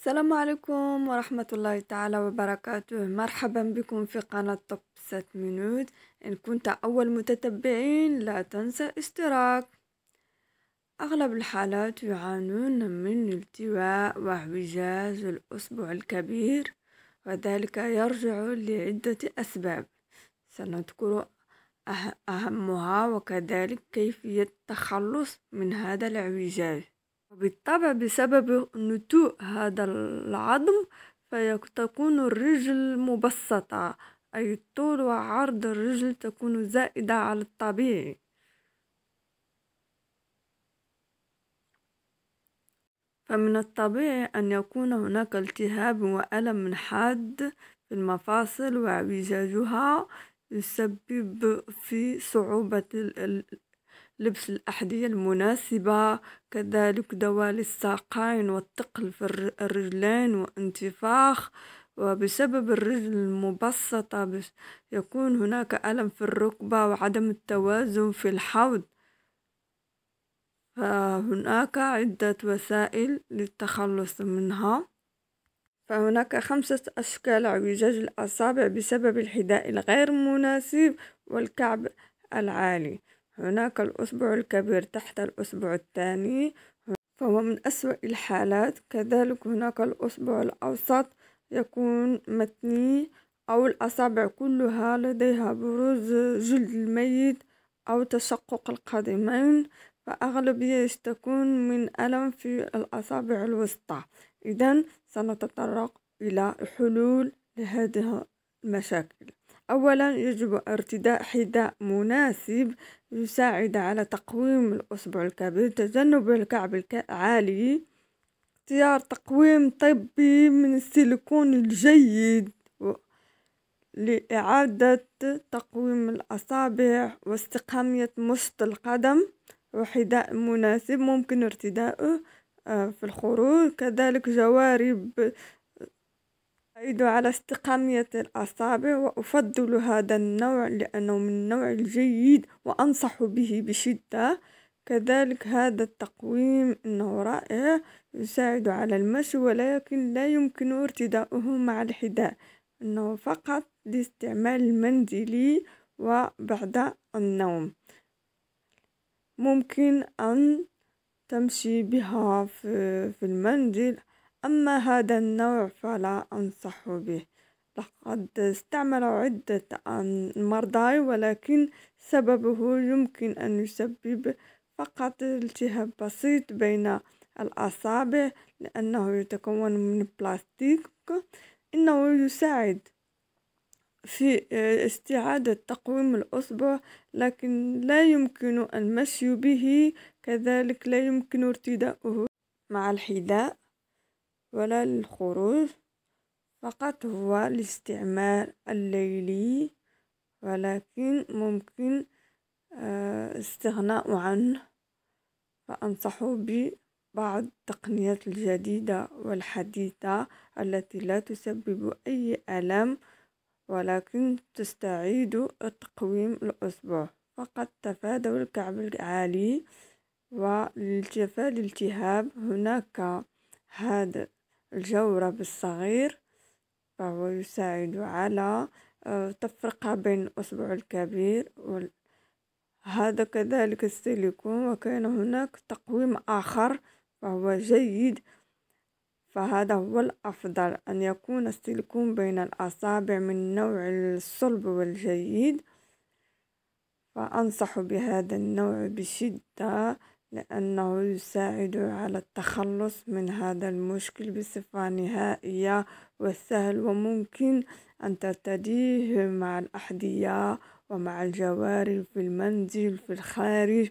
السلام عليكم ورحمة الله تعالى وبركاته. مرحبا بكم في قناة توب ست مينوت إن كنت أول متتبعين لا تنسى اشتراك أغلب الحالات يعانون من التواء واعوجاج الأصبع الكبير وذلك يرجع لعدة أسباب. سنذكر أه-، أهمها وكذلك كيفية التخلص من هذا الاعوجاج وبالطبع بسبب نتوء هذا العظم فتكون الرجل مبسطة أي طول وعرض الرجل تكون زائدة على الطبيعي. فمن الطبيعي أن يكون هناك التهاب وألم حاد في المفاصل وإعوجاجها يسبب في صعوبة لبس الأحذية المناسبة كذلك دوال الساقين والثقل في الرجلين وانتفاخ. وبسبب الرجل المبسطة يكون هناك ألم في الركبة وعدم التوازن في الحوض. فهناك عدة وسائل للتخلص منها. فهناك خمسة أشكال اعوجاج الأصابع بسبب الحذاء الغير مناسب والكعب العالي. هناك الأصبع الكبير تحت الأصبع الثاني فهو من أسوأ الحالات. كذلك هناك الأصبع الأوسط يكون متني أو الأصابع كلها لديها بروز جلد الميت أو تشقق القدمين فأغلبية تكون من ألم في الأصابع الوسطى. إذا سنتطرق إلى حلول لهذه المشاكل. أولا يجب ارتداء حذاء مناسب يساعد على تقويم الأصبع الكبير تجنب الكعب العالي. اختيار تقويم طبي من السيليكون الجيد لإعادة تقويم الأصابع واستقامية مشط القدم وحذاء مناسب ممكن ارتداؤه آه، في الخروج. كذلك جوارب أعيد على استقامية الأصابع وأفضل هذا النوع لأنه من النوع الجيد وأنصح به بشدة. كذلك هذا التقويم إنه رائع يساعد على المشي ولكن لا يمكن ارتداؤه مع الحذاء إنه فقط لاستعمال المنزلي وبعد النوم. ممكن أن تمشي بها في, في المنزل أما هذا النوع فلا أنصح به. لقد استعمل عدة مرضى ولكن سببه يمكن أن يسبب فقط التهاب بسيط بين الأصابع لأنه يتكون من بلاستيك. إنه يساعد في استعادة تقويم الأصبع لكن لا يمكن المشي به كذلك لا يمكن ارتداؤه. مع الحذاء ولا للخروج فقط هو الاستعمال الليلي ولكن ممكن آه، استغناء عنه. فأنصح ببعض التقنيات الجديدة والحديثة التي لا تسبب أي ألم ولكن تستعيد تقويم الأصبع فقط تفادوا الكعب العالي وللتفادي الالتهاب هناك هذا الجورب الصغير فهو يساعد على آه، تفرقة بين الأصبع الكبير هذا كذلك السيليكون وكان هناك تقويم آخر فهو جيد. فهذا هو الأفضل أن يكون السيليكون بين الأصابع من نوع الصلب والجيد. فأنصح بهذا النوع بشدة. لأنه يساعد على التخلص من هذا المشكل بصفة نهائية وسهل وممكن أن ترتديه مع الأحذية ومع الجوارب في المنزل في الخارج.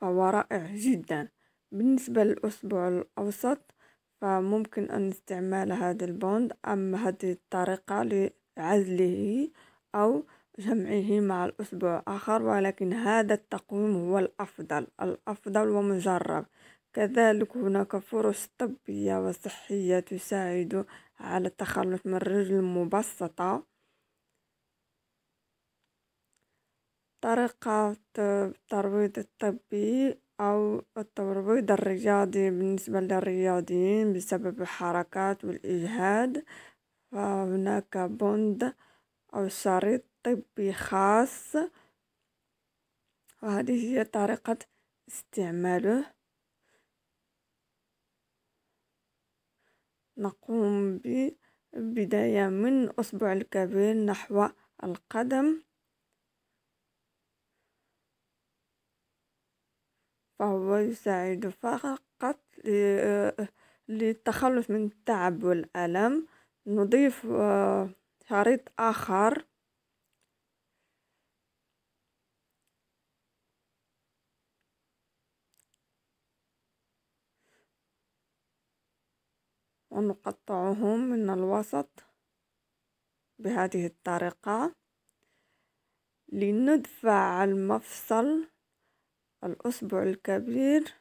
فهو رائع جدا. بالنسبة للأسبوع الأوسط فممكن أن استعمال هذا البوند أم هذه الطريقة لعزله أو جمعه مع الأسبوع آخر ولكن هذا التقويم هو الأفضل. الأفضل ومجرب. كذلك هناك فرص طبية وصحية تساعد على التخلص من الرجل المبسطة طريقة الترويض الطبي أو التبويض الرياضي بالنسبة للرياضيين بسبب الحركات والإجهاد. فهناك بوند أو شريط طبي خاص. وهذه هي طريقة استعماله. نقوم ببداية من أصبع الكبير نحو القدم. فهو يساعد فقط للتخلص من التعب والألم. نضيف آه، شريط آخر. ونقطعهم من الوسط بهذه الطريقة لندفع المفصل الأصبع الكبير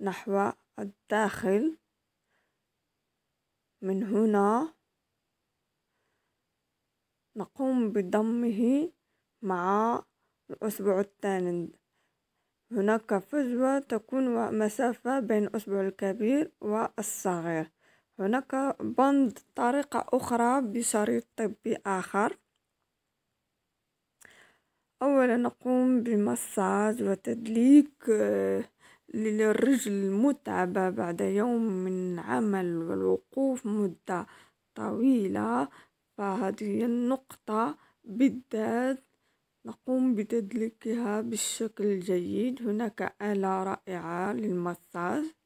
نحو الداخل. من هنا نقوم بضمه مع الأصبع الثاني. هناك فجوة تكون مسافة بين الأصبع الكبير والصغير. هناك بند طريقة أخرى بشريط طبي آخر. أولا نقوم بمساج وتدليك آه، للرجل المتعبة بعد يوم من عمل والوقوف مدة طويلة. فهذه النقطة بالذات نقوم بتدليكها بشكل جيد هناك آلة رائعة للمساج.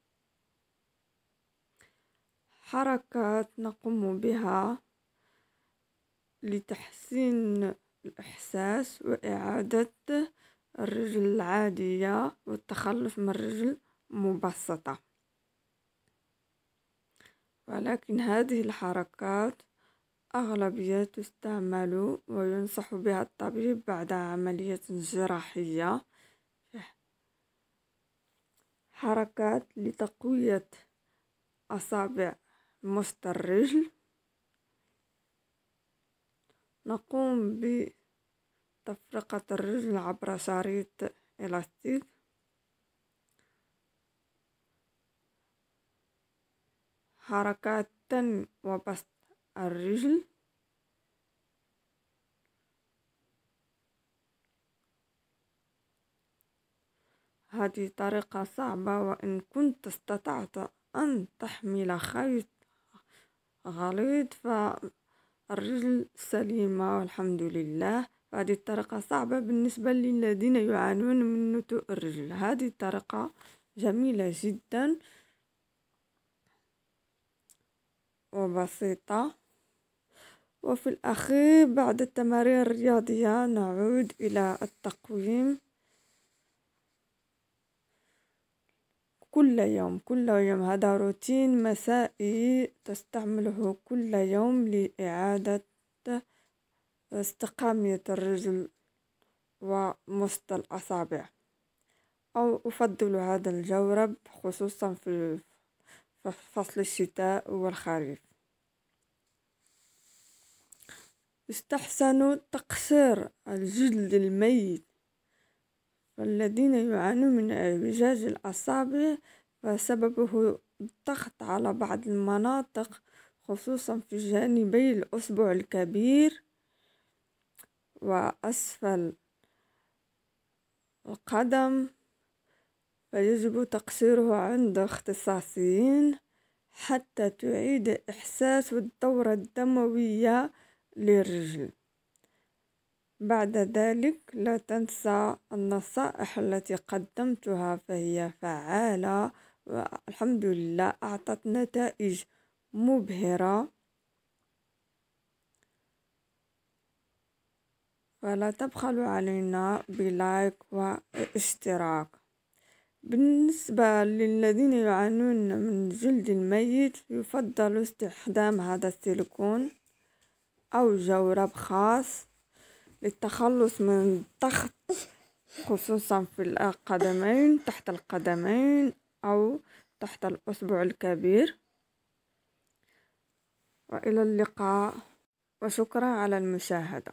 حركات نقوم بها لتحسين الإحساس وإعادة الرجل العادية والتخلص من الرجل مبسطة. ولكن هذه الحركات أغلبية تستعمل وينصح بها الطبيب بعد عملية جراحية. حركات لتقوية أصابع مفصل الرجل نقوم بتفرقة الرجل عبر شريط إلاستيك. حركات تن وبسط الرجل. هذه طريقة صعبة وإن كنت استطعت أن تحمل خيط غليظ فالرجل سليمة والحمد لله هذه الطريقة صعبة بالنسبة للذين يعانون من نتوء الرجل. هذه الطريقة جميلة جدا وبسيطة. وفي الأخير بعد التمارين الرياضية نعود إلى التقويم. كل يوم كل يوم. هذا روتين مسائي تستعمله كل يوم لإعادة استقامية الرجل ومسط الأصابع. أو أفضل هذا الجورب خصوصا في فصل الشتاء والخريف. يستحسن تقصير الجلد الميت. والذين يعانون من اعوجاج الأصابع فسببه الضغط على بعض المناطق خصوصا في جانبي الأصبع الكبير وأسفل القدم. فيجب تقصيره عند اختصاصيين حتى تعيد إحساس الدورة الدموية للرجل. بعد ذلك لا تنسى النصائح التي قدمتها فهي فعالة والحمد لله أعطت نتائج مبهرة. فلا تبخلوا علينا بلايك واشتراك. بالنسبة للذين يعانون من جلد الميت يفضل استخدام هذا السيليكون أو جورب خاص للتخلص من الضغط خصوصا في القدمين تحت القدمين أو تحت الأصبع الكبير. وإلى اللقاء وشكرا على المشاهدة.